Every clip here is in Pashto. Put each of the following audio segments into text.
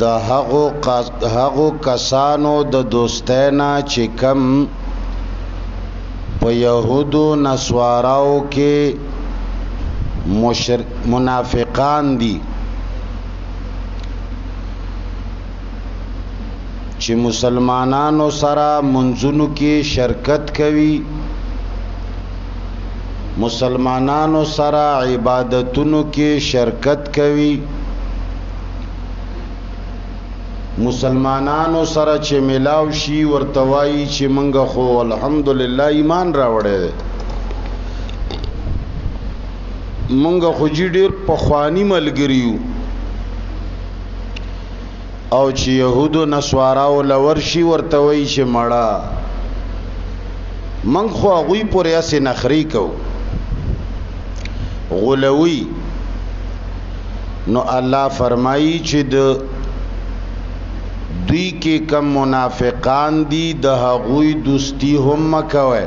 د هغو هغو کسانو د دوستینا چې کم په يهودو نسواراو کې مشر منافقان دي چې مسلمانانو سره منځونو کې شرکت کوي مسلمانانو سره عبادتونو کې شرکت کوي مسلمانانو سره چې ملاو شي ورته وایي چې موږ خو الحمدلله ایمان راوړی دی موږ خو جی ډیر پخوانی ملګریو او چې يهودو نسواراو لور شي ورته وایي چې مړه من خو هغوی پورې اسې نخري کو غلوي نو الله فرمایي چې د دوی کې کم منافقان دي د هغوی دوستی هم مکوي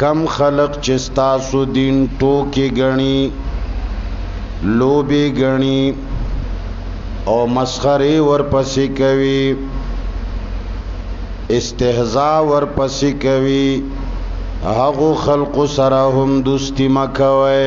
کم خلق چې ستاسو دین ټوکې ګڼي لوبې ګڼي او مسخرې ورپسې کوي استهزاء ورپسې کوي هغو خلقو سره هم دوستي مکوئ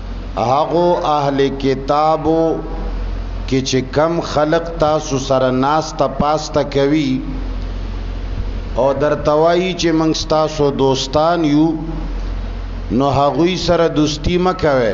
هغو اهل کتابو کې چې کم خلق تاسو سره ناسته پاسته کوي او درته وایي چې موږ ستاسو دوستان یو نو هغوی سره دوستی مه کوئ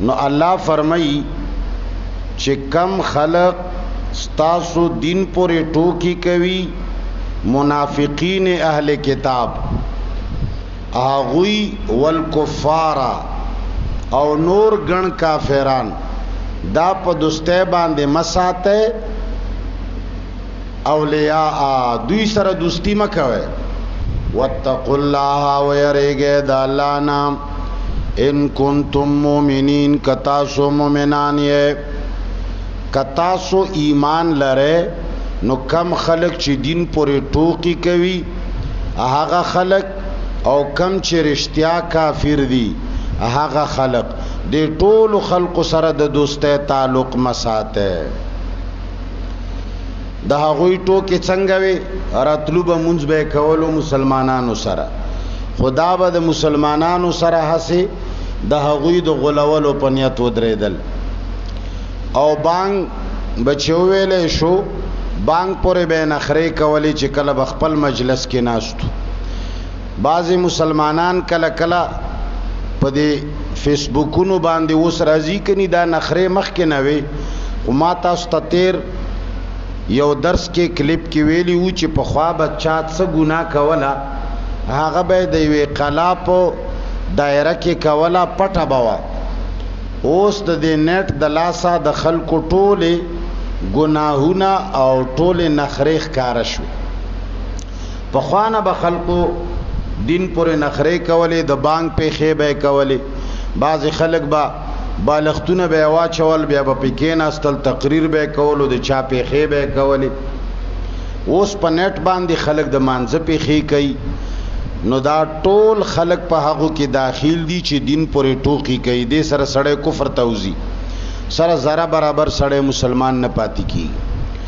نو الله فرمایي چې کم خلق ستاسو دین پورې ټوکی کوي منافقین اهل کتاب اغوی والکفار او نور ګڼ کافران دا په دوستۍ باندې مساته اولیاء دوی سره دوستی مکوي واتقوا الله ويريګه د الله نام ان کنتم مؤمنین کتا سو مؤمنان یې کتا سو ایمان لره نو کم خلق چې دین پورې ټوکی کوي هغه خلق او کم چې رښتیا کافر دي هغه خلق د ټولو خلقو سره د دوستۍ تعلق مساته د هغوی ټوکې څنګه وي راتلو به مونږ به کولو مسلمانانو سره خدا به د مسلمانانو سره هسي د هغوی د غولولو په نیت ودرېدل او بانګ بچو ویلې شو بانګ پورې به نخرې کولې چې کله خپل مجلس کې ناشتو بعضی مسلمانان کله کله په دې فیسبوکونو باندې اوس راځي کني دا نخره مخ کې نه وي خو ما تاسو ته تیر یو درس کې کلیپ کې ویلی و چې په خوا بچا څه ګناه کوله هغه به د یوې قلا په دایره کې کوله پټه بوا اوس د دې نت د لاسه د خلکو ټوله ګناهونه او ټوله نخرې ښکارا شوه په خوانه به خلکو دین پورې نخرې کولې د بانک پیخې به کولې بعضې خلک به بالښتونه به واچول بیا به پې کېناستل تقریر به کولو د چا پیخې به کولې اوس په نت باندې خلک د مانځه پیخې کوي نو دا ټول خلق په هغه کې داخل دي چې دین پورې ټوکی کوي د سره سړی کفر توزی سره زره برابر سړی مسلمان نه پاتې کیږي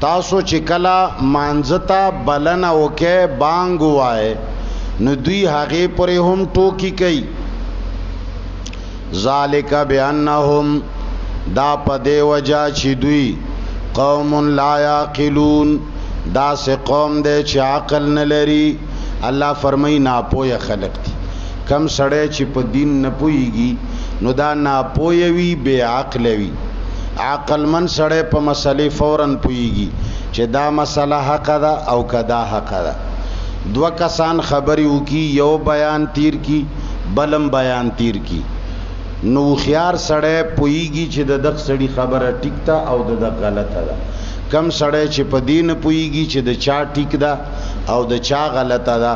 تاسو چې کلا مانځتا بلنه وکې بانګ وای نو دوی هغه پرې هم ټوکی کوي ذالک بانهم دا په دی وجا چې دوی قوم لا یاقلون دا سه قوم دی چې عقل نه لري الله فرمای ناپوهه خلق کم سړی چې په دین نه پويږي نو دا ناپویوي بے عقل وي عقل من سړی په مسلې فورا پويږي چې دا مسله حق ده او کدا حق ده دو کسان خبرې وکي یو بیان تیر کی بلم بیان تیر کی نو خيار سړی پويږي چې د دغ سړي خبره ټیک ده او د دغ غلطه ده کم سړی چې په دین پويږي چې د چا ټیک ده او د چا غلطه ده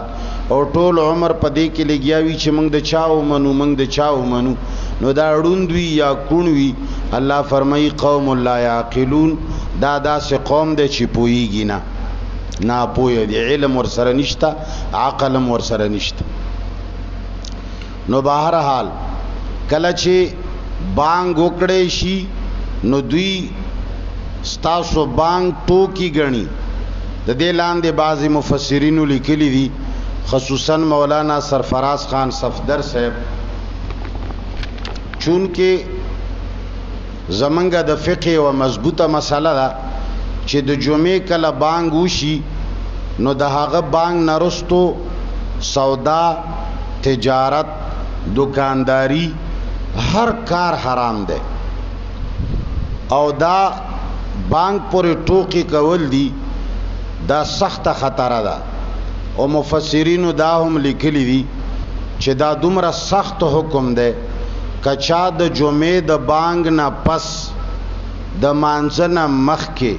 او ټول عمر په دې کې لګیا وي چې موږ د چا ومنو موږ د چا ومنو نو دا ړوند وي یا کون وي الله فرمایي قوم لا یعقلون دا داسې قوم دی چې پوهیږي نه نه پوهه دی علم ورسره نشته عقل هم ورسره نشته نو بهر حال کله چې بانګ وکړې شي نو دوی ستاسو بانګ ټوکی غني د دې لاندې بعضی مفسرینو لیکلي دي خصوصا مولانا سرفراز خان صفدر صاحب چونکه زمونږ د فقه یوه مضبوطه مسله ده چې د جمعې کله بانګ وشي نو د هغه بانګ نه رستو سودا تجارت دکانداری هر کار حرام دی او دا بانګ پورې ټوکې کول دي دا سخته خطره ده او مفسرینو دا هم لیکلي دي چې دا دومره سخت حکم دی که چا د جمعې د بانګ نه پس د مانځه نه مخکې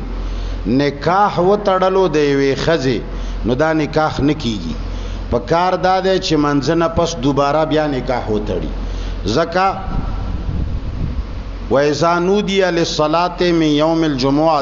نکاح وتړلو د یوې ښځې نو دا نکاح نه کیږي په کار دا دی چې مانځه نه پس دوباره بیا نکاح وتړي ځکه وایزا نودی للصلاه من یوم الجمعه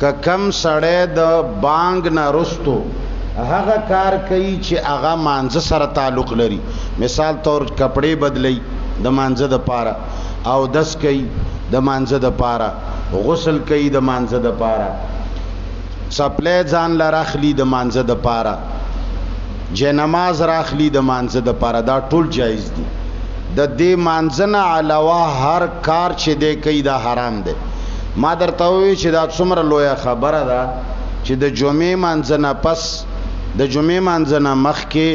که کم سړی د بانګ نه رستو هغه کار کوي چې هغه مانځه سره تعلق لري مثال تور کپڑے بدلی د مانځه د پاره او دس کوي د مانځه د پاره غسل کوي د مانځه د پاره سپلې ځان لراخلی د مانځه د پاره جې نماز راخلی د مانځه د پاره دا ټول جایز دي د دې مانځنه علاوه هر کار چې دې کوي دا حرام دی ما درته وویل چې دا څومره لویه خبره ده چې د جمعې مانځه نه پس د جمعې مانځه نه مخکې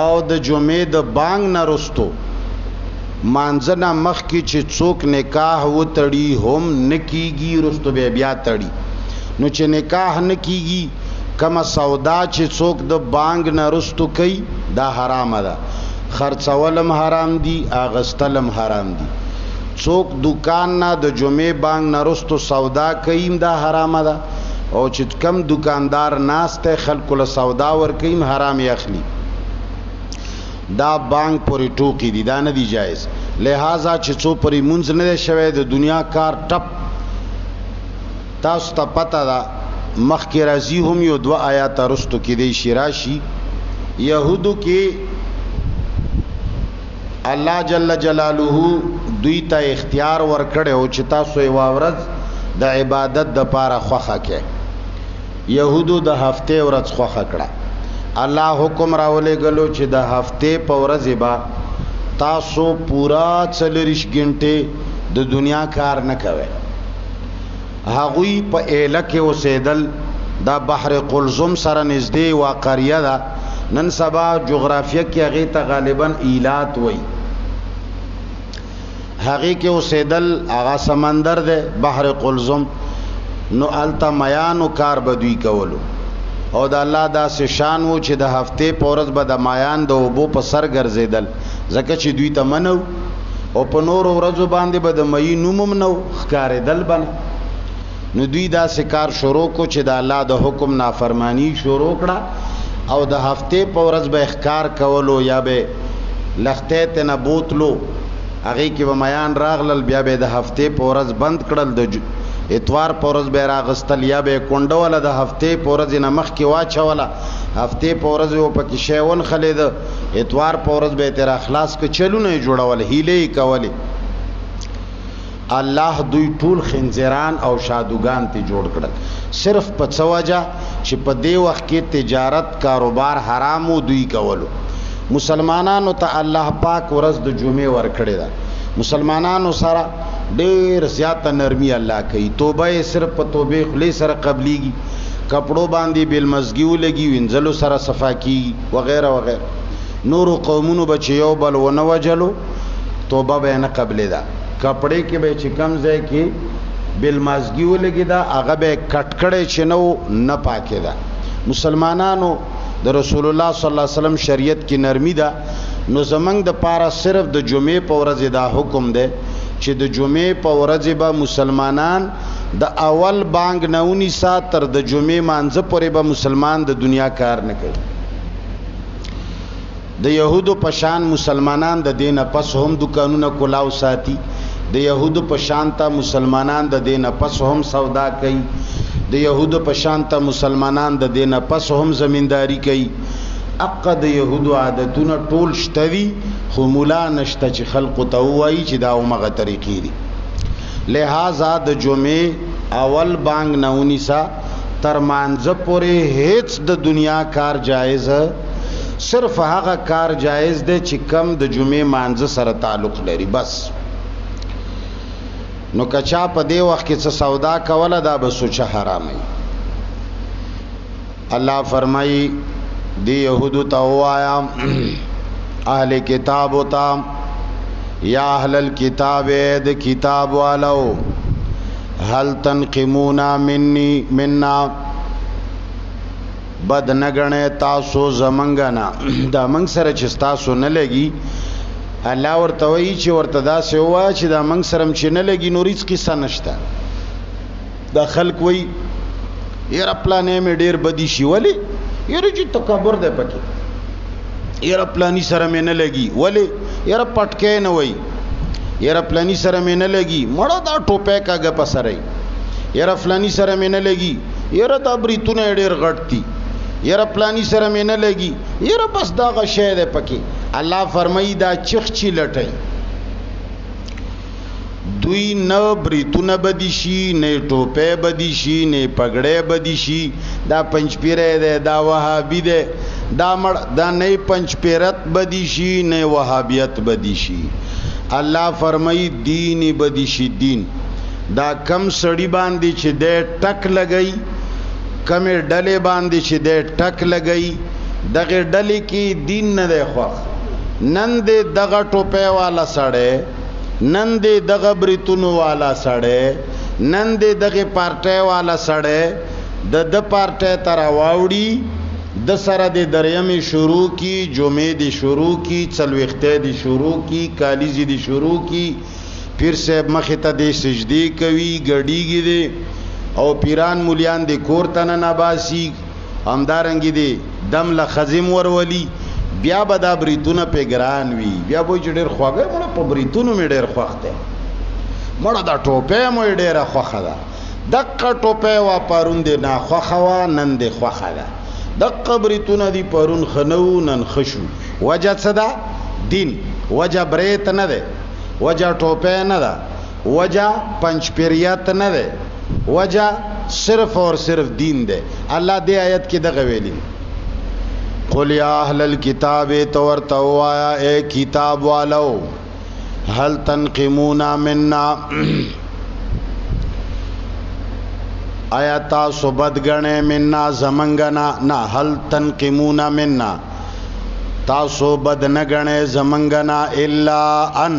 او د جمعې د بانګ نه رستو مانځه نه مخکې چې څوک نکاح وتړي هم نکیږي رستو بیا بیا تړي نو چې نکاح نکیږي کما سودا چې څوک د بانګ نه رستو کوي دا حرام ده خرڅولم حرام دي اغستلم حرام دي څوک دوکان نه د جمعې بانګ نه رستو سودا کوي هم دا حرامه ده او چې کوم دوکاندار ناست دی خلکو له سودا ورکوي هم حرام یې اخلي دا بانګ پورې ټوقي دي دا نه دي جایز لهذا چې څو پرې مونځ نه دی شوی د دنیا کار ټپ تاسو ته پته ده مخکې راځي هم یو دوه آیاته رستو کېدای شي راشي یهودو کې الله جل جلاله دوی ته اختیار ورکړي او چې تاسو یې واورز د عبادت د پاره خوخه کې يهودو د هفته ورځ خوخه کړه الله حکم راولې غلو چې د هفته په ورځ به تاسو پورا 40 غنټه د دنیا کار نه کوي هغوی په ایله کې اوسېدل، دا بحر قلزم سره نږدې یوه قریه ده، نن سبا جغرافیه کې هغې ته غالباً ایلات وایي، هغې کې اوسېدل، هغه سمندر دی بحر قلزم، نو هلته مایانو کار به دوی کولو او د الله داسې شان و چې د هفتې په ورځ به د مایان د اوبو په سر ګرځېدل، ځکه چې دوی ته منع و. او په نور ورځو باندې به د مئی نومم نو ښکارې دل بنه نو دوی دا سکار شروع کو چې د الله د حکم نافرمانی شروع کړه او د هفته په ورځ به ښکار کولو یا به لخته ته نه بوتلو هغه کې به میان راغلل بیا به د هفته په ورځ بند کړل د اتوار په ورځ به راغستل یا به کونډه ولا د هفته په ورځ نه مخ کې واچوله هفته په ورځ و پکې شیون خلید اتوار په ورځ به تیر اخلاص ک چلونه جوړول هیله کولی الله دوی ټول خنزیران او شادوغان ته جوړ کړل صرف په څوجه چې په دې وخت کې تجارت کاروبار حرام او دوی کولو مسلمانانو ته الله پاک ورځ د جمعې ور کړی دا مسلمانانو سره ډیر زیات نرمي الله کوي توبه یې صرف په توبه خلی سره قبليږي کپړو باندې بل مزګیو لګي وینځلو سره صفا کیږي وغیره وغیره نورو قومونو به چې یو بل ونه وجلو توبه به نه قبلې ده کپړې کې به چې کم ځای کې بل مازګي ولګي دا هغه به کټکړې چې نو نه پاکې ده مسلمانانو د رسول الله صلی الله علیه وسلم شریعت کې نرمي ده نو زمنګ د پاره صرف د جمعې په ورځ دا حکم ده چې د جمعې په ورځ به مسلمانان د اول بانګ نه ونیسه تر د جمعې مانځه پورې به مسلمان د دنیا کار نه کوي د يهودو پشان مسلمانان د دینه پس هم دکانونه کولاو ساتي د يهودو پشان ته مسلمانان د دینه پس هم سودا کوي د يهودو پشان ته مسلمانان د دینه پس هم زمینداری کوي اقا د يهودو عادتونه ټول شتوي خو مولا نشته چې خلق ته وایي چې دا اومغه طریقې دي لهذا د جمعې اول بانګ نه ونیسه تر مانځه پورې هیڅ د دنیا کار جایز صرف هغه کار جایز دی چې کم د جمعې مانځه سره تعلق لري بس نو کچا په دې وخت کې څه سودا کوله دا به سوچه حرامه الله فرمایي دی يهودو ته وایا اهل کتاب او تا یا اهل الكتاب د کتاب والو هل تنقمونا مني منا بد نګنه تاسو زمنګنا دا منګ سره چې تاسو نه لګي الله ورته وی چې ورته دا سه وا چې دا منګ سره چې نه لګي نو رزق سنشتہ دا خلک وای یره پلانې مې ډیر بدی شي ولی یره چې تکبر ده پکې یره پلانی سره مې نه لګي ولی یره پټکې نه وای یره پلانی سره مې نه لګي مړه دا ټوپه کاګه پسره یره فلانی سره مې نه لګي یره دا بریتونه ډیر غټ دي یره پلانی سره مې نه لګي یره بس دا غشه ده پکې الله فرمایي دا چخ چی لټي دوی نه بریتونه بدی شي نه ټوپه بدی شي نه پګړې بدی شي دا پنځ پیره ده دا وهابي ده دا مړ دا نه پنځ پیرت بدی شي نه وهابیت بدی شي الله فرمایي دین بدی شي دین دا کم سړی باندې چې د ټک لګی کمې ډلې باندې چې د ټک لګی دغه ډلې کې دین نه دی خوښ نن دې دغه ټوپه والا سړی نن دې دغه بریتونو والا سړی نن دې دغه پارټۍ والا سړی د د پارټۍ ته راواوړي د سره د دریمې شروع کی جمعې دې شروع کی څلوېښتۍ دې شروع کی کالیزې دې شروع کی پیر صاحب مخې ته دې سجدې کوي ګډیږي دې او پیران مولیان دې کور ته نه نباسي همدارنګه دی دم له خزم ورولي بیا به دا بریتونه په ګران وي بیا به چې ډېر خوږه مړه په بریتونو مې ډېر خوښ دی مړه دا ټوپه مو ډېره خوښه ده دقه ټوپه وا پرون دې نه خوښه وا نن دې خوښه ده دقه بریتونه دی پرون خنو نن خشو وجه څه ده دین وجه بریت نه ده وجه ټوپه نه ده وجه پنځپریت نه ده وجه صرف اور صرف دین دی الله دې آیت کې دغه ویلي قل یا اهل الكتاب تور توایا اے کتاب والو هل تنقمونا منا آیا تاسو بدګنه منا زمنګنا نه هل تنقمونا منا تاسو بد نه غنه زمنګنا الا ان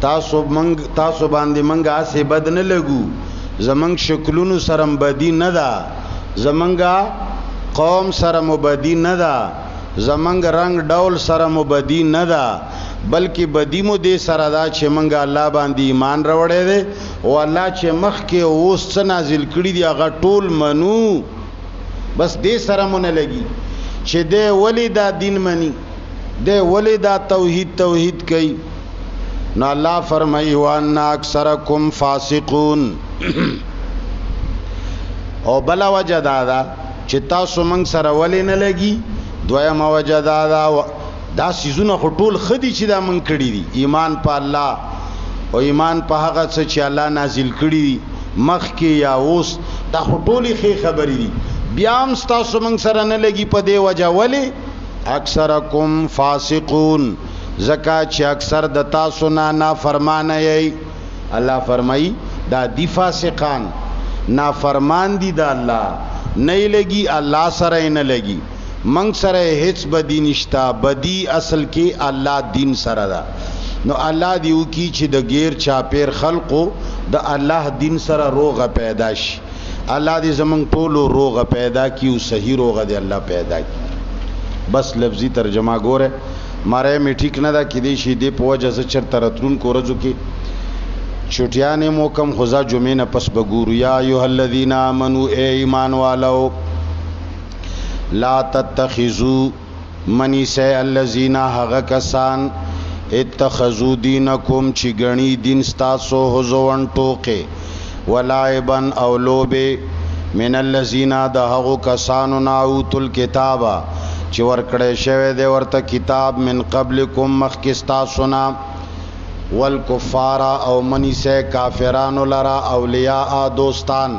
تاسو منګ تاسو باندې منګه اسې بد نه لګو زمنګ شکلونو سرم بدی نه ده زمنګا قوم سره مبدی نه ده زمنګ رنگ ډول سره مبدی نه ده بلکې بدی مو دې سره دا چې منګه الله باندې ایمان راوړې ده او الله چې مخ کې اوس څه نازل کړی دی هغه ټول منو بس دې سره مونږ لګي چې دې ولی دا دین منی دی ولی دا توحید توحید کوي نو الله فرمایي وان اکثرکم فاسقون او بل وجه دا ده چې تاسو موږ سره ولې نه لګي دویم وجه دا ده دا سيزونه خټول خدي چې دا موږ کړی دي ایمان په الله او ایمان په هغه څه چې الله نازل کړی دي مخ کې یا اوس دا خټولې خې خبرې دي بیا هم تاسو موږ سره نه لګي په دی وجه ولې اکثرکم فاسقون زکا چې اکثر د تاسو نه نافرمانه یی الله فرمای دا دی فاسقان نافرمان دی د الله نه لګي الله سره نه لګي منګ سره هیڅ بدی نشتا بدی اصل کې الله دین سره ده نو الله دیو کی چې د غیر چاپیر خلقو د الله دین سره روغه پیدا شي الله دې زمونږ ټولو روغه پیدا کی او صحیح روغه دې الله پیدا کی بس لفظي ترجمه ګوره ماره می ټیک نه دا کې دې شي دې په وجه ز چر ترترون کورځو کې چټیانې مو کم خدا جمعې نه پس بګور یا ایه الذین آمنو ای ایمان والو لا تتخذو منی سه الذین هغه کسان اتخذو دینکم چی گنی دین ستاسو هزوان ټوقه ولعبا او لوبه من الذین د هغو کسانو نه اوتو الکتاب چی ورکړی شوی دی ورته کتاب من قبلکم مخکی ستاسو نه والکفار او منی سه کافرانو لره اولیاء دوستان.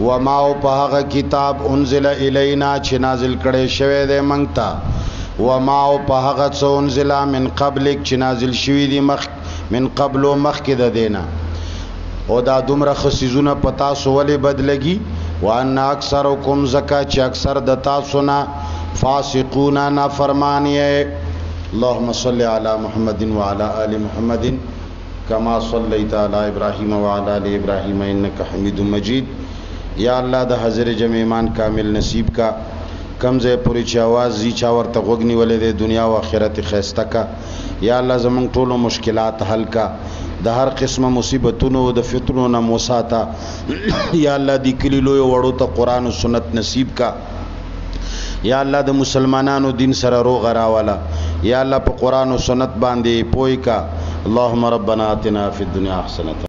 و ما او په هغه کتاب انزل الینا چې نازل کړي شوی دی مونږ ته و ما او په هغه څه انزل من قبلک چې نازل شوی دی مخ من قبل او مخ کې د دینه او دا دومره خصيزونه پتا سو ولې بدلګي وان اکثرکم زکا چې اکثر د تاسو نه فاسقون نافرمانیه اللهم صل علی محمد وعلى ال محمد کما صلیت علی ابراهیم وعلی ال ابراهیم انک حمید مجید یا الله د حاضر جمع ایمان کامل نصیب کا کم ځای پوری چې आवाज زی چا ورته غوږ نیولې دی دنیا او اخرت خیسته کا یا الله زمونږ ټولو مشکلات حل کا د هر قسمه مصیبتونو او د فتنو نه موساته یا الله دی کلی لوی وړو ته قران او سنت نصیب کا یا الله د مسلمانانو دین سره روغ راواله یا الله په قران او سنت باندې پوي کا اللهم ربنا اتنا فی الدنيا حسنه